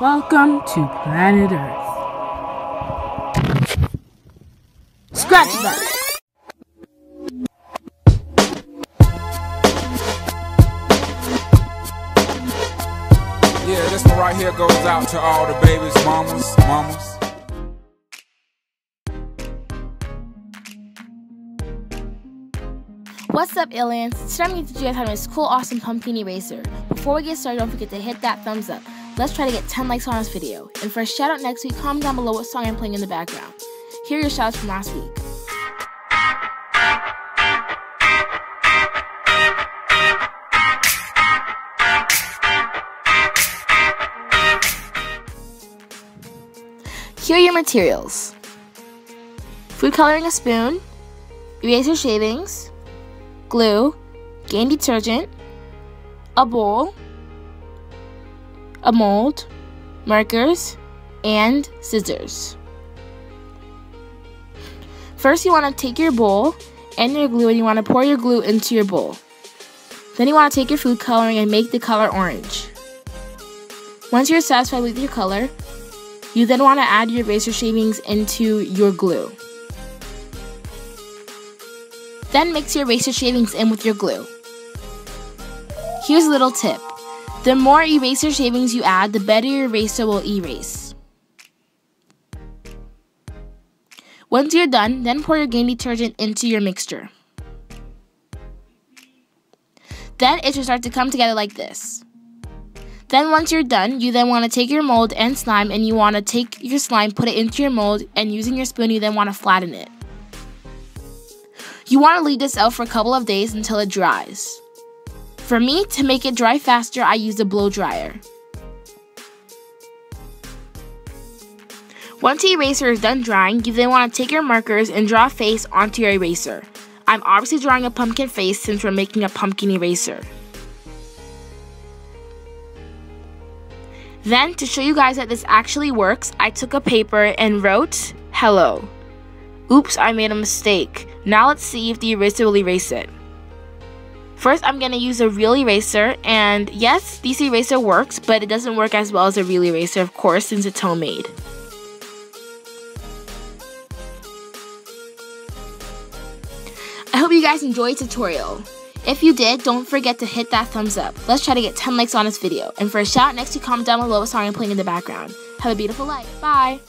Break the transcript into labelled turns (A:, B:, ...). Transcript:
A: Welcome to planet Earth. Scratch that!
B: Yeah, this one right here goes out to all the babies, mamas, mamas.
C: What's up, aliens? Today I'm going to teach you guys how to make this cool, awesome pumpkin eraser. Before we get started, don't forget to hit that thumbs up. Let's try to get 10 likes on this video. And for a shout out next week, comment down below what song I'm playing in the background. Here are your shouts from last week. Here are your materials. Food coloring a spoon, eraser shavings, glue, Gain detergent, a bowl, a mold, markers, and scissors. First, you want to take your bowl and your glue and you want to pour your glue into your bowl. Then you want to take your food coloring and make the color orange. Once you're satisfied with your color, you then want to add your eraser shavings into your glue. Then mix your eraser shavings in with your glue. Here's a little tip. The more eraser shavings you add, the better your eraser will erase. Once you're done, then pour your Gain detergent into your mixture. Then it should start to come together like this. Then once you're done, you then want to take your mold and slime and you want to take your slime, put it into your mold, and using your spoon, you then want to flatten it. You want to leave this out for a couple of days until it dries. For me, to make it dry faster, I use a blow dryer. Once the eraser is done drying, you then want to take your markers and draw a face onto your eraser. I'm obviously drawing a pumpkin face since we're making a pumpkin eraser. Then, to show you guys that this actually works, I took a paper and wrote, hello. Oops, I made a mistake. Now let's see if the eraser will erase it. First, I'm going to use a real eraser, and yes, this eraser works, but it doesn't work as well as a real eraser, of course, since it's homemade. I hope you guys enjoyed the tutorial. If you did, don't forget to hit that thumbs up. Let's try to get 10 likes on this video. And for a shout next to comment down below what song I'm playing in the background. Have a beautiful life. Bye!